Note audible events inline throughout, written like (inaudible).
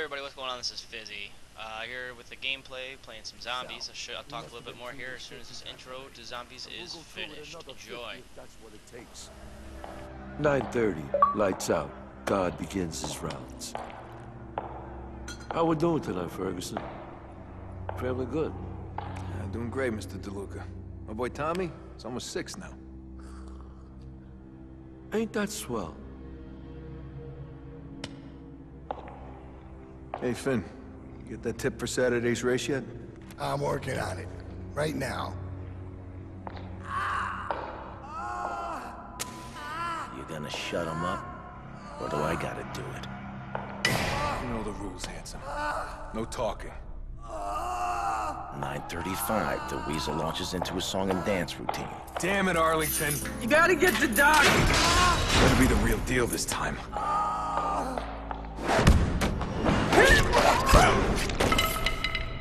everybody, what's going on? This is PhyZyy. Uh, here with the gameplay, playing some zombies. I'll, show, I'll talk a little bit more here as soon as this intro to zombies is finished. Enjoy. That's what it takes. 9.30, lights out. God begins his rounds. How we doing tonight, Ferguson? Family good? Yeah, doing great, Mr. DeLuca. My boy Tommy, it's almost six now. Ain't that swell? Hey, Finn, you get that tip for Saturday's race yet? I'm working on it. Right now. You gonna shut him up? Or do I gotta do it? You know the rules, handsome. No talking. 9.35, the Weasel launches into a song and dance routine. Damn it, Arlington. You gotta get the doc! Better be the real deal this time.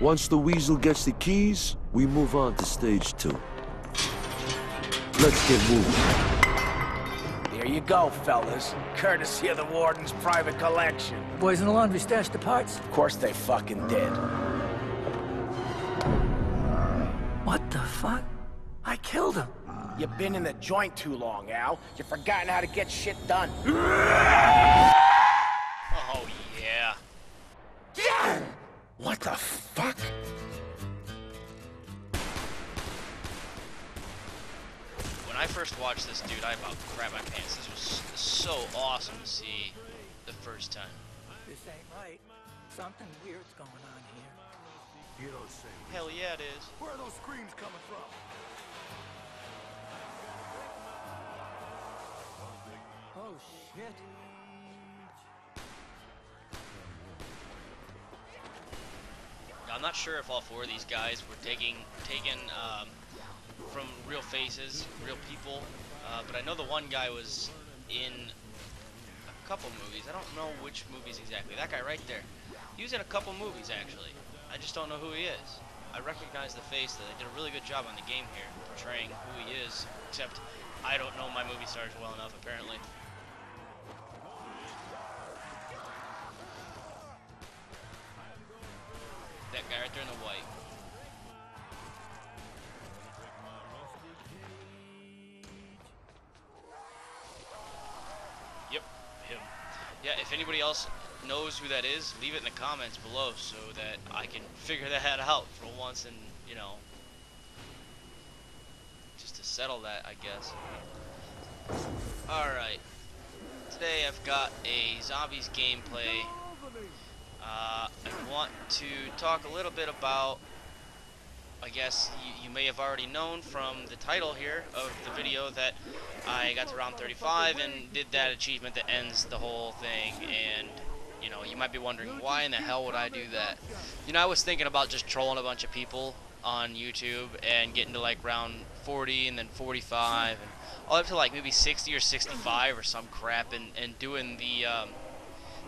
Once the Weasel gets the keys, we move on to stage two. Let's get moving. There you go, fellas. Courtesy of the Warden's private collection. Boys in the laundry stashed the parts? Of course they fucking did. What the fuck? I killed him. You've been in the joint too long, Al. You've forgotten how to get shit done. What the fuck? When I first watched this dude, I about crap my pants. This was so awesome to see the first time. This ain't right. Something weird's going on here. You don't say. Hell yeah, it is. Where are those screams coming from? Oh shit. I'm not sure if all four of these guys were taking taken um, from real faces, real people, uh, but I know the one guy was in a couple movies. I don't know which movies exactly. That guy right there. He was in a couple movies actually. I just don't know who he is. I recognize the face. That they did a really good job on the game here, portraying who he is. Except I don't know my movie stars well enough apparently. Else knows who that is, leave it in the comments below so that I can figure that (laughs) out for once and, you know, just to settle that, I guess. Alright. Today I've got a zombies gameplay uh, I want to talk a little bit about, I guess you, you may have already known from the title here of the video that I got to round 35 and did that achievement that ends the whole thing and you know, you might be wondering why in the hell would I do that? You know, I was thinking about just trolling a bunch of people on YouTube and getting to like round 40 and then 45 and all up to like maybe 60 or 65 or some crap and, and doing the um,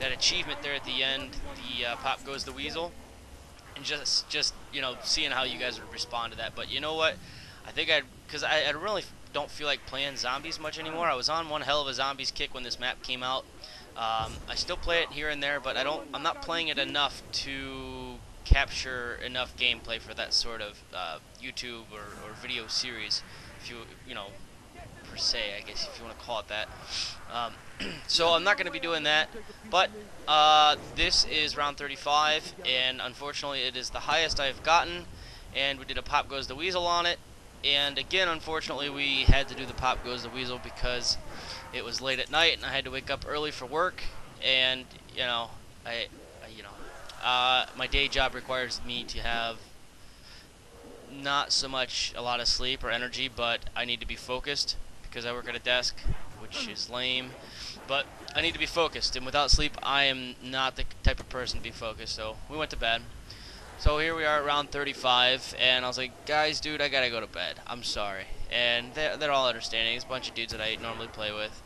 that achievement there at the end, the uh, pop goes the weasel, and just just you know seeing how you guys would respond to that. But you know what? I think I'd because I, I really don't feel like playing zombies much anymore. I was on one hell of a zombies kick when this map came out. Um, I still play it here and there, but I don't. I'm not playing it enough to capture enough gameplay for that sort of uh, YouTube or, or video series. If you you know per se, I guess if you want to call it that. Um, (clears throat) so I'm not going to be doing that, but uh, this is round 35, and unfortunately it is the highest I've gotten, and we did a Pop Goes the Weasel on it, and again, unfortunately, we had to do the Pop Goes the Weasel because it was late at night, and I had to wake up early for work, and, you know, I, I you know, uh, my day job requires me to have not so much a lot of sleep or energy, but I need to be focused because I work at a desk, which is lame. But I need to be focused, and without sleep, I am not the type of person to be focused. So we went to bed. So here we are at round 35, and I was like, guys, dude, I gotta go to bed. I'm sorry. And they're, they're all understanding. It's a bunch of dudes that I normally play with.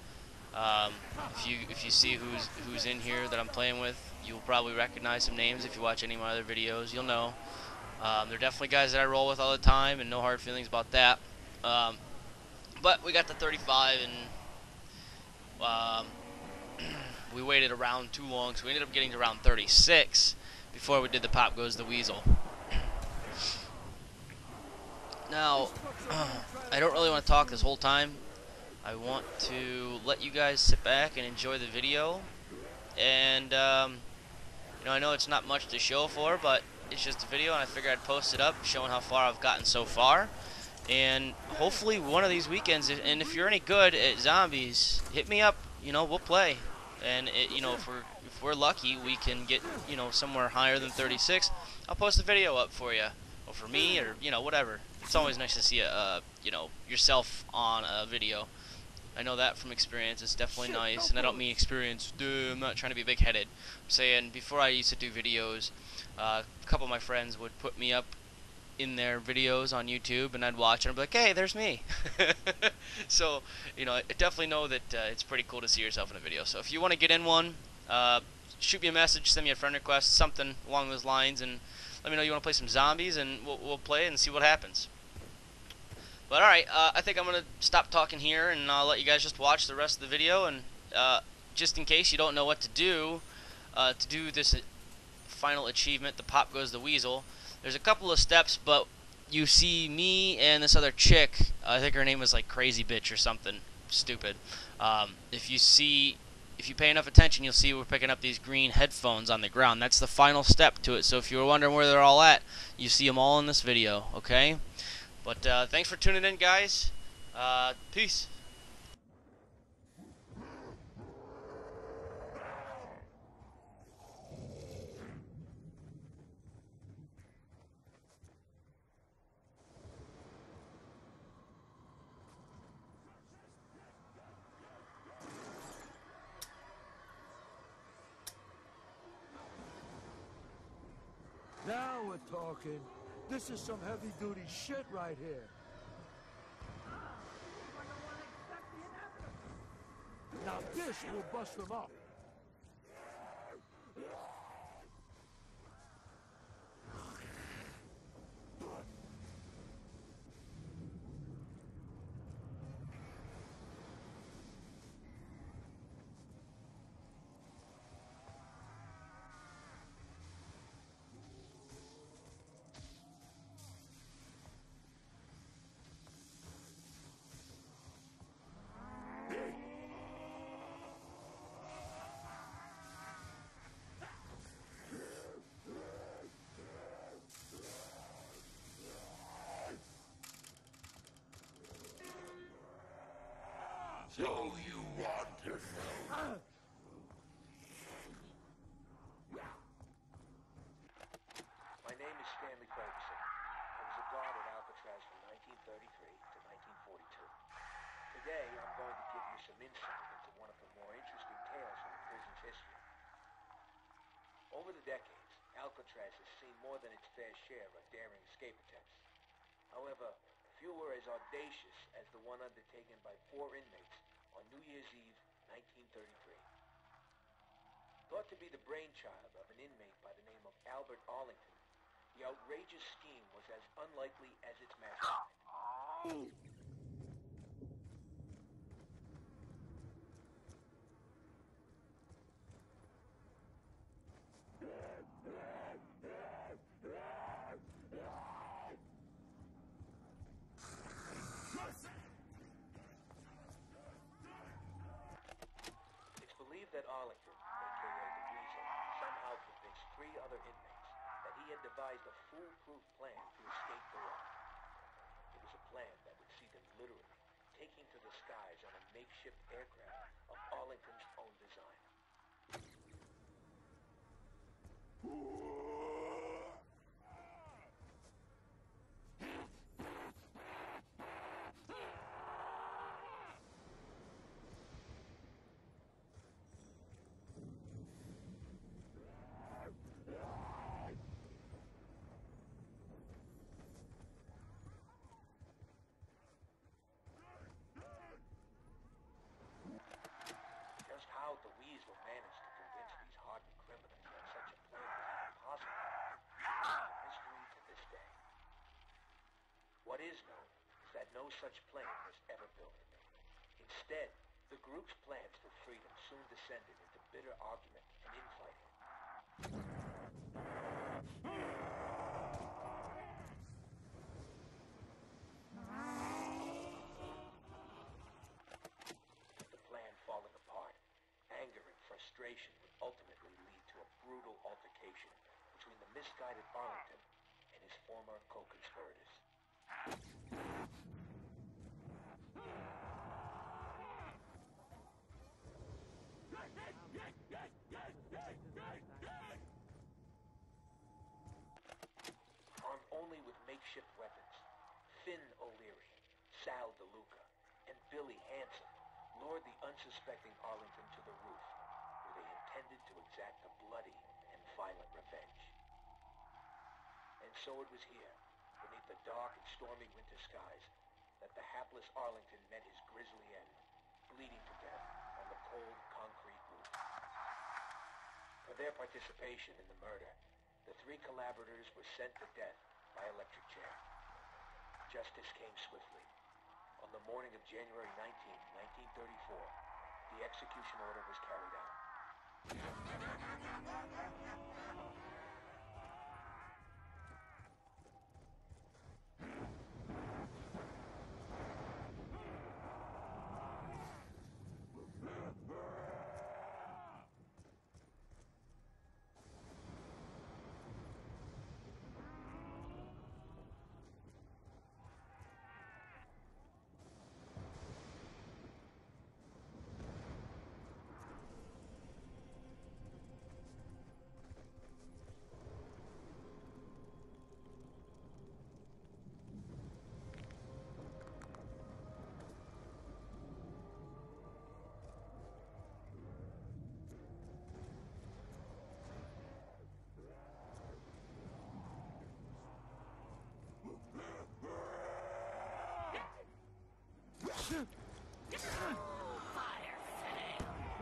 Um, if you if you see who's who's in here that I'm playing with, you'll probably recognize some names. If you watch any of my other videos, you'll know. Um, they're definitely guys that I roll with all the time, and no hard feelings about that. Um, but we got the 35, and um, (clears throat) we waited around too long, so we ended up getting to round 36 before we did the Pop Goes the Weasel. (clears throat) Now, (clears throat) I don't really want to talk this whole time. I want to let you guys sit back and enjoy the video. And, um, you know, I know it's not much to show for, but it's just a video, and I figured I'd post it up showing how far I've gotten so far. And hopefully one of these weekends, and if you're any good at zombies, hit me up. You know, we'll play. And, it, you know, if we're, if we're lucky, we can get, you know, somewhere higher than 36. I'll post a video up for you, or for me, or, you know, whatever. It's always nice to see, a, uh, you know, yourself on a video. I know that from experience. It's definitely nice, and I don't mean experience. Duh, I'm not trying to be big-headed. I'm saying before I used to do videos, uh, a couple of my friends would put me up in their videos on YouTube, and I'd watch and I'd be like, "Hey, there's me." (laughs) so, you know, I definitely know that uh, it's pretty cool to see yourself in a video. So, if you want to get in one, uh, shoot me a message, send me a friend request, something along those lines, and let me know you want to play some zombies, and we'll, we'll play and see what happens. But alright, uh, I think I'm going to stop talking here and I'll let you guys just watch the rest of the video. And uh, just in case you don't know what to do uh, to do this final achievement, the Pop Goes the Weasel, there's a couple of steps, but you see me and this other chick, I think her name was like Crazy Bitch or something stupid. Um, if you see, if you pay enough attention, you'll see we're picking up these green headphones on the ground. That's the final step to it. So if you were wondering where they're all at, you see them all in this video, okay? But uh, thanks for tuning in, guys. Uh, peace. Now we're talking. This is some heavy duty shit right here. Now this will bust them up. So you want to know? My name is Stanley Ferguson. I was a guard at Alcatraz from 1933 to 1942. Today, I'm going to give you some insight into one of the more interesting tales in the prison's history. Over the decades, Alcatraz has seen more than its fair share of daring escape attempts. However, few were as audacious as the one undertaken by four inmates on New Year's Eve, 1933. Thought to be the brainchild of an inmate by the name of Albert Arlington, the outrageous scheme was as unlikely as its mastermind. It's believed that Arlington, aka the Weasel, somehow convinced three other inmates that he had devised a foolproof plan to escape the law. It was a plan that would see them literally taking to the skies on a makeshift aircraft of Arlington's own design. Just how the Weasel managed to convince these hardened criminals that such a plan was impossible is a mystery to this day. What is known that no such plane was ever built. Instead, The group's plans for freedom soon descended into bitter argument and infighting. The plan falling apart, anger and frustration would ultimately lead to a brutal altercation between the misguided Arlington and his former co-conspirators. Armed only with makeshift weapons, Finn O'Leary, Sal DeLuca, and Billy Hanson lured the unsuspecting Arlington to the roof, where they intended to exact a bloody and violent revenge. And so it was here, beneath the dark and stormy winter skies, that the hapless Arlington met his grisly end, bleeding to death on the cold concrete roof. For their participation in the murder, the three collaborators were sent to death by electric chair. Justice came swiftly. On the morning of January 19, 1934, the execution order was carried out.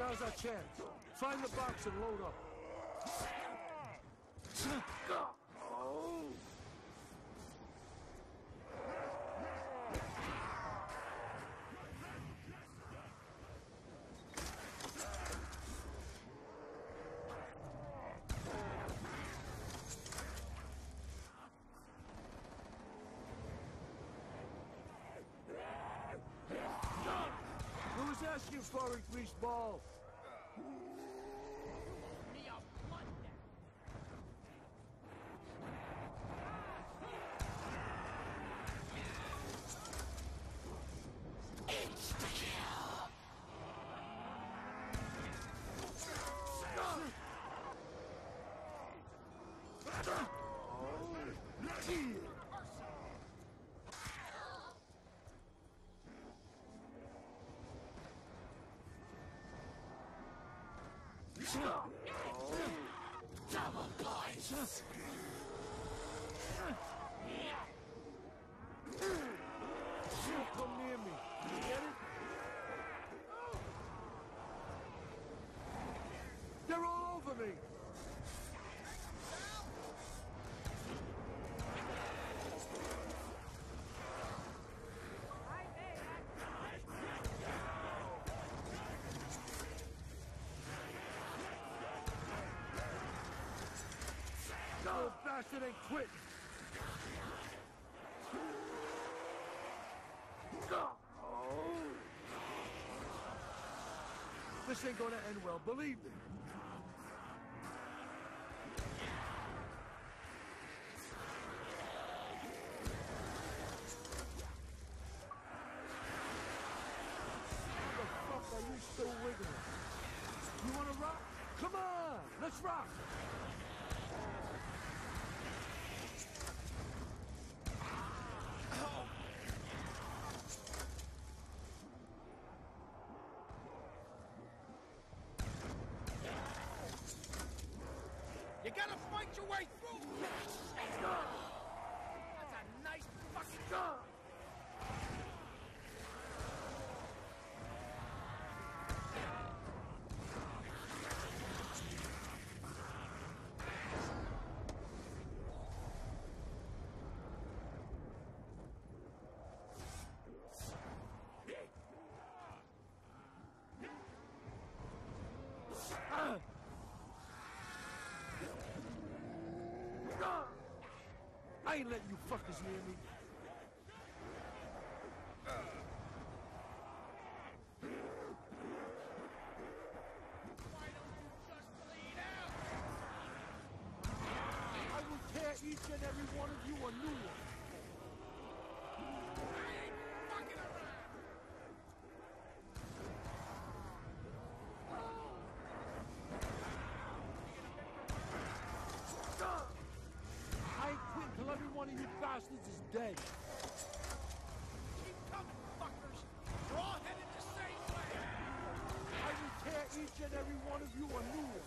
Now's our chance. Find the box and load up. Who was asking for a it, greaseball? Double! Don't come near me. Get it? They're all over me! Bastard ain't quit! This ain't gonna end well, believe me. How the fuck are you still wiggling? You wanna rock? Come on, let's rock! You gotta fight your way through! That's a nice fucking gun! I ain't letting you fuckers near me. I will tear each and every one of you a new one. I ain't quitting till every one of you dead. Keep coming, fuckers! We're all headed the same way! I will tear each and every one of you a new